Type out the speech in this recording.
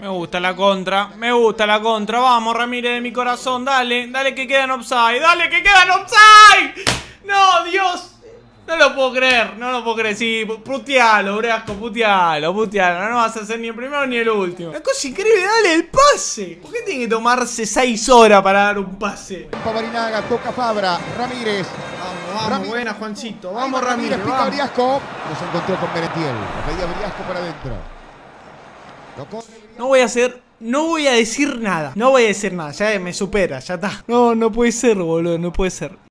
Me gusta la contra, me gusta la contra. Vamos, Ramírez de mi corazón, dale, dale que quedan offside, dale que quedan offside. No, Dios. No lo puedo creer, no lo puedo creer. Sí, putealo, Brasco, putealo, putealo. No vas a hacer ni el primero ni el último. La cosa increíble, dale el pase. ¿Por qué tiene que tomarse 6 horas para dar un pase? Pavarinaga, toca Fabra, Ramírez. Vamos, vamos, Ramírez. buena, Juancito. Vamos, va Ramírez. pica. Briasco. No se encontró con Merentiel. La pedía Briasco para adentro. No voy a hacer. No voy a decir nada. No voy a decir nada. Ya me supera, ya está. No, no puede ser, boludo. No puede ser.